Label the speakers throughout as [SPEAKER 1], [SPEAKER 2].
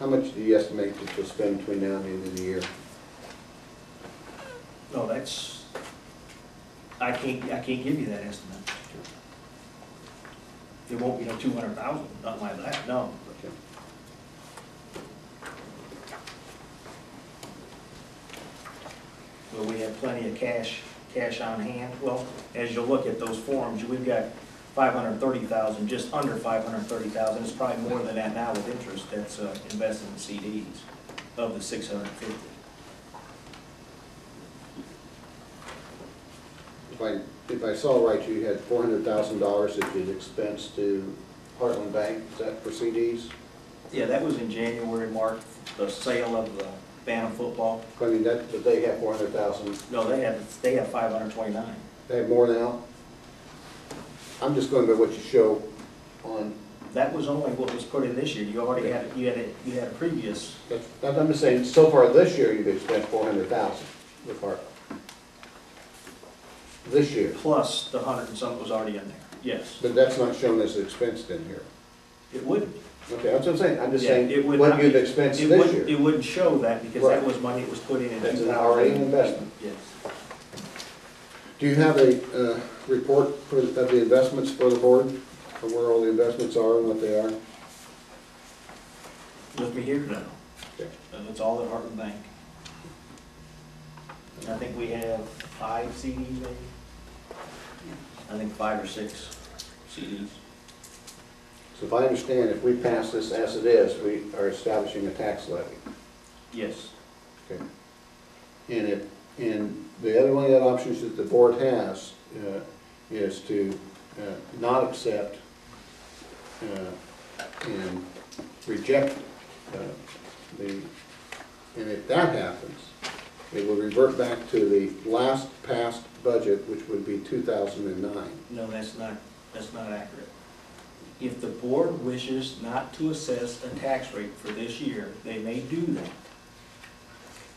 [SPEAKER 1] How much do you estimate that you'll spend between now and the end of the year?
[SPEAKER 2] No, that's, I can't, I can't give you that estimate. It won't be no two hundred thousand, nothing like that, no.
[SPEAKER 1] Okay.
[SPEAKER 2] But we have plenty of cash, cash on hand. Well, as you look at those forms, we've got five hundred and thirty thousand, just under five hundred and thirty thousand. It's probably more than that now with interest that's uh, invested in CDs of the six hundred and fifty.
[SPEAKER 1] If I, if I saw right, you had four hundred thousand dollars that you'd expense to Heartland Bank, is that for CDs?
[SPEAKER 2] Yeah, that was in January, March, the sale of the Bantam football.
[SPEAKER 1] I mean, that, but they have four hundred thousand,
[SPEAKER 2] No, they have, they have five hundred and twenty-nine.
[SPEAKER 1] they have more now? I'm just going by what you show on,
[SPEAKER 2] That was only what was put in this year. You already had, you had, a- you had a previous,
[SPEAKER 1] that's, that's- I'm just saying, so far this year, you've spent four hundred thousand with Heartland. This year,
[SPEAKER 2] plus the hundred and something was already in there. Yes,
[SPEAKER 1] but that's not shown as expensed in here.
[SPEAKER 2] it wouldn't.
[SPEAKER 1] Okay, that's what I'm saying, I'm just
[SPEAKER 2] Yeah,
[SPEAKER 1] saying,
[SPEAKER 2] it would
[SPEAKER 1] what
[SPEAKER 2] not
[SPEAKER 1] you've expensed
[SPEAKER 2] It
[SPEAKER 1] this
[SPEAKER 2] wouldn't,
[SPEAKER 1] year.
[SPEAKER 2] it wouldn't show that because that
[SPEAKER 1] Right.
[SPEAKER 2] was money that was put in in
[SPEAKER 1] That's
[SPEAKER 2] two
[SPEAKER 1] an
[SPEAKER 2] thousand.
[SPEAKER 1] already investment.
[SPEAKER 2] Yes.
[SPEAKER 1] Do you have a, uh, report for, of the investments for the board, for where all the investments are and what they are?
[SPEAKER 2] With me here now.
[SPEAKER 1] Okay.
[SPEAKER 2] And it's all at Heartland Bank. I think we have five CDs maybe. I think five or six CDs.
[SPEAKER 1] So if I understand, if we pass this as it is, we are establishing a tax levy.
[SPEAKER 2] Yes.
[SPEAKER 1] Okay. And it, and the other one of the options that the board has, uh, is to, uh, not accept, uh, and reject, uh, the, and if that happens, it will revert back to the last passed budget, which would be two thousand and nine.
[SPEAKER 2] No, that's not, that's not accurate. If the board wishes not to assess a tax rate for this year, they may do that.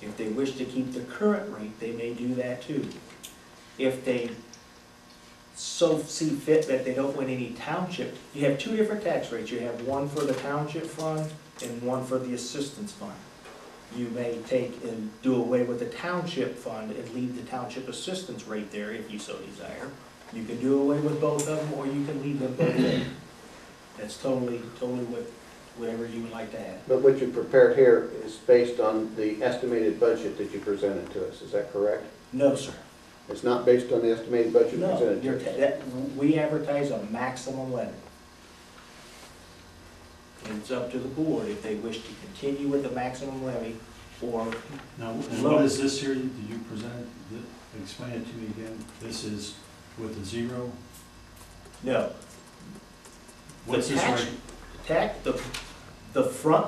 [SPEAKER 2] If they wish to keep the current rate, they may do that too. If they so see fit that they don't want any township, you have two different tax rates. You have one for the township fund and one for the assistance fund. You may take and do away with the township fund and leave the township assistance rate there if you so desire. You can do away with both of them, or you can leave them both there. That's totally, totally what, whatever you would like to have.
[SPEAKER 1] But what you prepared here is based on the estimated budget that you presented to us, is that correct?
[SPEAKER 2] No, sir.
[SPEAKER 1] It's not based on the estimated budget
[SPEAKER 2] No,
[SPEAKER 1] presented
[SPEAKER 2] you're,
[SPEAKER 1] to
[SPEAKER 2] that, we advertise a maximum levy. And It's up to the board if they wish to continue with the maximum levy, or,
[SPEAKER 3] Now, and what is this here, did you present, it? explain it to me again? This is with the zero?
[SPEAKER 2] no.
[SPEAKER 3] What's
[SPEAKER 2] The
[SPEAKER 3] this
[SPEAKER 2] tax-
[SPEAKER 3] right?
[SPEAKER 2] Tax, the, the front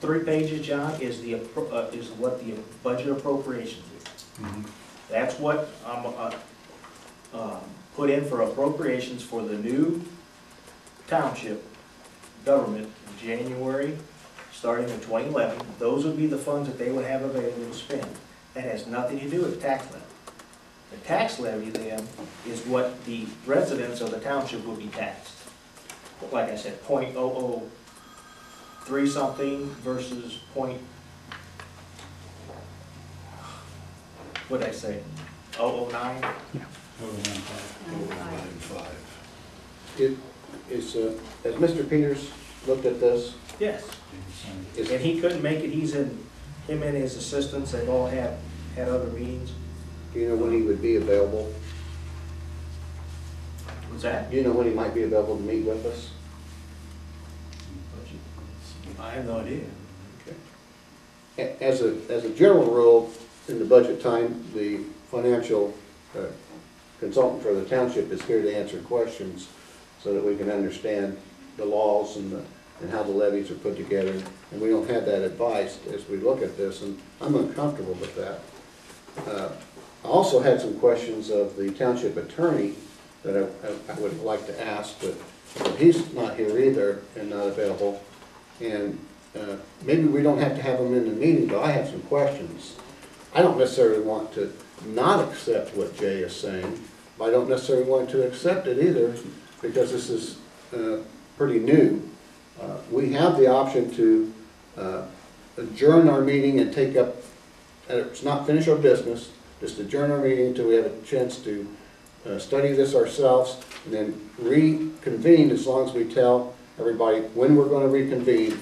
[SPEAKER 2] three pages, John, is the, appro- uh, is what the budget appropriations is.
[SPEAKER 3] Mhm.
[SPEAKER 2] That's what I'm, uh, um, put in for appropriations for the new township government in January, starting in twenty eleven. Those would be the funds that they would have available to spend. That has nothing to do with tax levy. The tax levy then is what the residents of the township would be taxed. Like I said, point oh oh three something versus point, what'd I say? Oh oh nine?
[SPEAKER 3] Total nine five.
[SPEAKER 1] It, is, uh, has Mr. Peters looked at this?
[SPEAKER 2] Yes.
[SPEAKER 1] Is,
[SPEAKER 2] And he couldn't make it, he's in, him and his assistants, they've all had, had other meetings.
[SPEAKER 1] do you know when he would be available?
[SPEAKER 2] What's that?
[SPEAKER 1] Do you know when he might be available to meet with us?
[SPEAKER 2] I have no idea.
[SPEAKER 1] A- As a, as a general rule, in the budget time, the financial uh, consultant for the township is here to answer questions so that we can understand the laws and the, and how the levies are put together. And we don't have that advice as we look at this, and I'm uncomfortable with that. Uh, I also had some questions of the township attorney that I- I, would like to ask, but but he's not here either and not available. And uh, maybe we don't have to have him in the meeting, but I have some questions. I don't necessarily want to not accept what Jay is saying, but I don't necessarily want to accept it either, because this is uh, pretty new. Uh, We have the option to uh, adjourn our meeting and take up, uh, it's not finish our business, just adjourn our meeting until we have a chance to uh, study this ourselves, and then reconvene as long as we tell everybody when we're gonna reconvene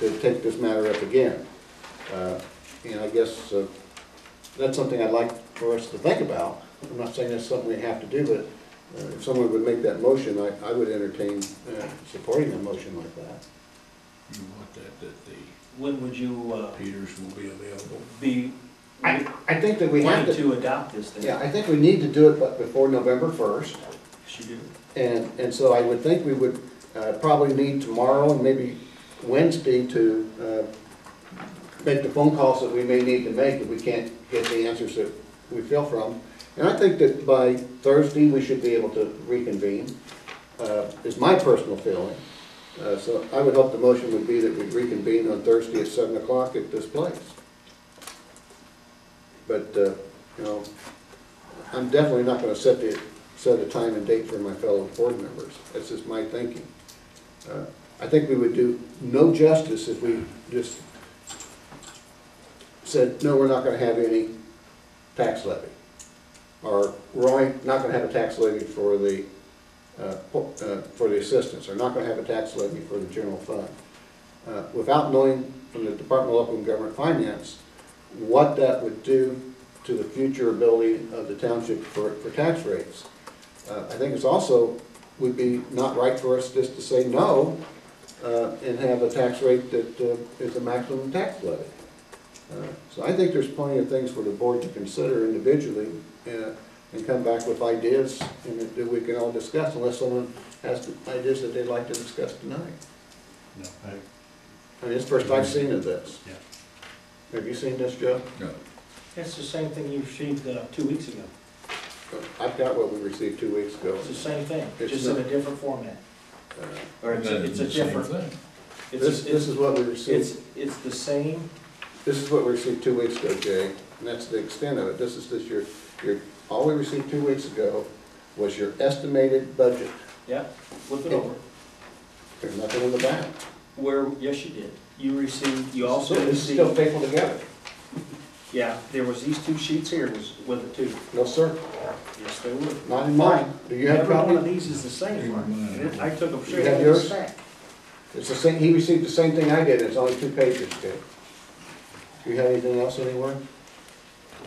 [SPEAKER 1] to take this matter up again. Uh, And I guess uh, that's something I'd like for us to think about. I'm not saying that's something we have to do, but uh, if someone would make that motion, I, I would entertain uh, supporting a motion like that.
[SPEAKER 4] You want that, that the
[SPEAKER 2] When would you, uh,
[SPEAKER 4] Peters will be available?
[SPEAKER 2] be
[SPEAKER 1] I, I think that we have
[SPEAKER 2] ready
[SPEAKER 1] to,
[SPEAKER 2] to adopt this then?
[SPEAKER 1] yeah, I think we need to do it but before November first.
[SPEAKER 2] Yes, you do.
[SPEAKER 1] And, and so I would think we would uh, probably need tomorrow and maybe Wednesday to uh, make the phone calls that we may need to make if we can't get the answers that we feel from. And I think that by Thursday, we should be able to reconvene, uh, is my personal feeling. Uh, So I would hope the motion would be that we reconvene on Thursday at seven o'clock at this place. But, uh, you know, I'm definitely not gonna set the, set a time and date for my fellow board members. That's just my thinking. Uh, I think we would do no justice if we just said, no, we're not gonna have any tax levy. Or, we're only not gonna have a tax levy for the, uh, uh, for the assistants, or not gonna have a tax levy for the general fund. Uh, Without knowing from the Department of Local and Government Finance what that would do to the future ability of the township for, for tax rates. Uh, I think it's also, would be not right for us just to say no, uh, and have a tax rate that uh, is a maximum tax levy. Uh, So I think there's plenty of things for the board to consider individually, uh, and come back with ideas, and that that we can all discuss, unless someone has ideas that they'd like to discuss tonight.
[SPEAKER 3] No, I,
[SPEAKER 1] I mean, it's the first I've seen of this.
[SPEAKER 3] yeah.
[SPEAKER 1] Have you seen this, Joe?
[SPEAKER 4] No.
[SPEAKER 2] It's the same thing you received, uh, two weeks ago.
[SPEAKER 1] I've got what we received two weeks ago.
[SPEAKER 2] It's the same thing,
[SPEAKER 1] It's
[SPEAKER 2] just in a
[SPEAKER 1] not-
[SPEAKER 2] different format.
[SPEAKER 1] Uh,
[SPEAKER 2] Or it's, a- it's a different,
[SPEAKER 4] thing.
[SPEAKER 2] it's,
[SPEAKER 1] This,
[SPEAKER 2] a-
[SPEAKER 1] this
[SPEAKER 2] it's,
[SPEAKER 1] is what we received,
[SPEAKER 2] it's, it's the same,
[SPEAKER 1] this is what we received two weeks ago, Jay, and that's the extent of it. This is just your, your, all we received two weeks ago was your estimated budget.
[SPEAKER 2] yeah, flip it over.
[SPEAKER 1] There's nothing in the back.
[SPEAKER 2] Where, yes, you did. You received, you also
[SPEAKER 1] This is still
[SPEAKER 2] received,
[SPEAKER 1] stapled together.
[SPEAKER 2] yeah, there was these two sheets here was with it too.
[SPEAKER 1] No, sir,
[SPEAKER 2] Yes, they were.
[SPEAKER 1] not in mine. Do you have a
[SPEAKER 2] Every one of
[SPEAKER 1] copy?
[SPEAKER 2] these is the same, Mark. And it- I took them straight
[SPEAKER 1] have
[SPEAKER 2] out of the
[SPEAKER 1] yours?
[SPEAKER 2] stack.
[SPEAKER 1] It's the same, he received the same thing I did, it's only two pages, Jay. Do you have anything else anywhere?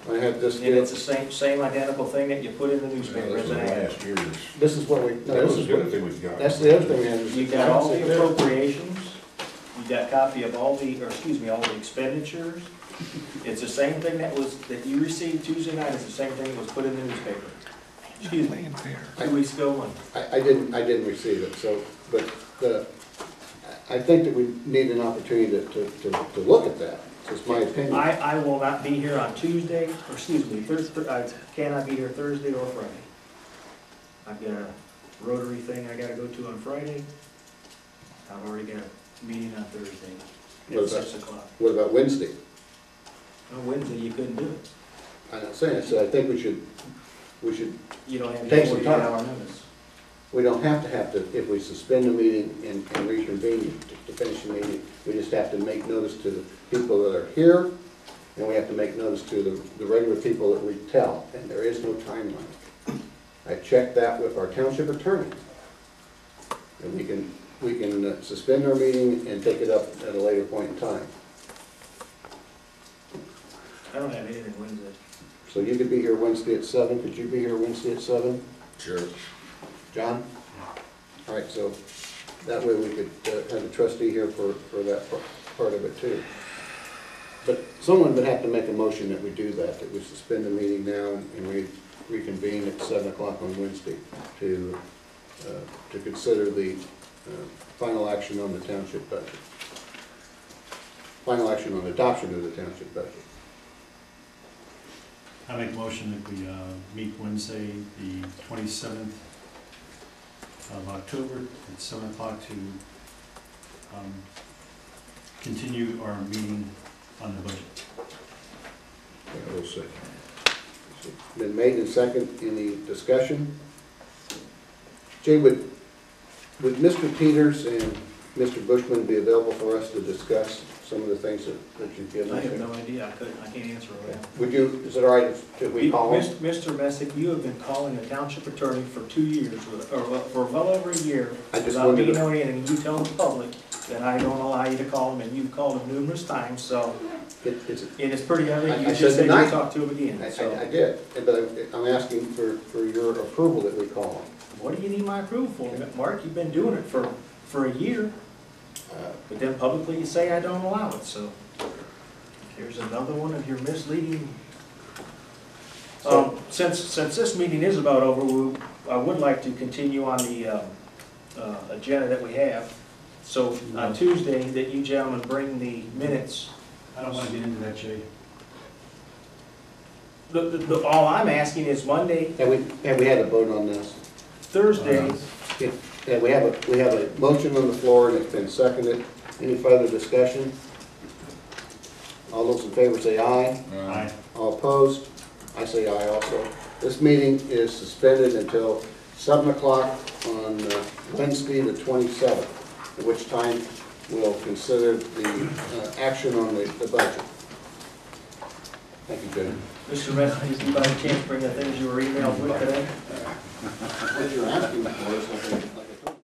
[SPEAKER 1] I have this,
[SPEAKER 2] And it's the same, same identical thing that you put in the newspaper
[SPEAKER 4] This
[SPEAKER 2] as
[SPEAKER 4] is
[SPEAKER 2] an ad.
[SPEAKER 4] last year's.
[SPEAKER 1] this is what we, no,
[SPEAKER 4] That
[SPEAKER 1] this
[SPEAKER 4] was
[SPEAKER 1] is
[SPEAKER 4] the other
[SPEAKER 1] what,
[SPEAKER 4] thing we got.
[SPEAKER 1] that's the other thing we have. is
[SPEAKER 2] You got all the
[SPEAKER 1] currency.
[SPEAKER 2] appropriations, you got copy of all the, or excuse me, all the expenditures. It's the same thing that was, that you received Tuesday night, it's the same thing that was put in the newspaper. Excuse me, two weeks ago when,
[SPEAKER 1] I, I didn't, I didn't receive it, so, but the, I think that we need an opportunity to, to, to, to look at that, it's my opinion.
[SPEAKER 2] I, I will not be here on Tuesday, or excuse me, Thursday, I cannot be here Thursday or Friday. I've got a rotary thing I gotta go to on Friday. I've already got a meeting on Thursday
[SPEAKER 1] What
[SPEAKER 2] at
[SPEAKER 1] about-
[SPEAKER 2] six o'clock.
[SPEAKER 1] What about Wednesday?
[SPEAKER 2] On Wednesday, you couldn't do it.
[SPEAKER 1] I'm not saying, so I think we should, we should,
[SPEAKER 2] You don't have
[SPEAKER 1] Take
[SPEAKER 2] any
[SPEAKER 1] some
[SPEAKER 2] forty-eight
[SPEAKER 1] time.
[SPEAKER 2] hour notice.
[SPEAKER 1] We don't have to have to, if we suspend the meeting and, and reconvene to, to finish the meeting, we just have to make notice to the people that are here, and we have to make notice to the, the regular people that we tell, and there is no timeline. I checked that with our township attorney. And we can, we can uh, suspend our meeting and take it up at a later point in time.
[SPEAKER 2] I don't have anything Wednesday.
[SPEAKER 1] So you could be here Wednesday at seven, could you be here Wednesday at seven?
[SPEAKER 4] Sure.
[SPEAKER 1] John? All right, so that way we could uh, have a trustee here for, for that par- part of it too. But someone would have to make a motion that we do that, that we suspend the meeting now and we reconvene at seven o'clock on Wednesday to, uh, to consider the uh, final action on the township budget. Final action on adoption of the township budget.
[SPEAKER 3] I make a motion that we, uh, meet Wednesday, the twenty-seventh of October at seven o'clock to, um, continue our meeting on the budget.
[SPEAKER 4] I will second.
[SPEAKER 1] Been made and second, any discussion? Jay, would, would Mr. Peters and Mr. Bushman be available for us to discuss some of the things that, that you've given
[SPEAKER 2] I
[SPEAKER 1] us?
[SPEAKER 2] have
[SPEAKER 1] here?
[SPEAKER 2] no idea, I couldn't, I can't answer that.
[SPEAKER 1] Would you, is it all right if if we call him?
[SPEAKER 2] Mr. Messick, you have been calling the township attorney for two years, with- or well, for well over a year,
[SPEAKER 1] I just
[SPEAKER 2] without
[SPEAKER 1] wanted
[SPEAKER 2] me
[SPEAKER 1] to,
[SPEAKER 2] knowing anything, you tell the public that I don't allow you to call him, and you've called him numerous times, so,
[SPEAKER 1] it- it's,
[SPEAKER 2] it's pretty evident,
[SPEAKER 1] I-
[SPEAKER 2] you
[SPEAKER 1] I
[SPEAKER 2] just
[SPEAKER 1] said
[SPEAKER 2] said you
[SPEAKER 1] tonight.
[SPEAKER 2] talked to him
[SPEAKER 1] I,
[SPEAKER 2] again,
[SPEAKER 1] I I
[SPEAKER 2] so.
[SPEAKER 1] did, but I'm- I'm asking for, for your approval that we call him.
[SPEAKER 2] What do you need my approval for, Mark? You've been doing it for, for a year, but then publicly you say I don't allow it, so. Here's another one of your misleading. Um, since, since this meeting is about over, we, I would like to continue on the, um, uh, agenda that we have. So on Tuesday, that you gentlemen bring the minutes.
[SPEAKER 3] I don't wanna get into that, Jay.
[SPEAKER 2] The, the, the- all I'm asking is Monday,
[SPEAKER 1] Have we, have we had a vote on this?
[SPEAKER 2] Thursday,
[SPEAKER 1] Yeah, we have a, we have a motion on the floor and it's been seconded. Any further discussion? All those in favor say aye.
[SPEAKER 3] Aye.
[SPEAKER 1] All opposed? I say aye also. This meeting is suspended until seven o'clock on uh, Wednesday, the twenty-seventh, at which time we'll consider the uh, action on the, the budget. Thank you, Jim.
[SPEAKER 2] Mr. Messi, did you by chance bring the things you were emailed with today?
[SPEAKER 1] What you're asking for is, I think,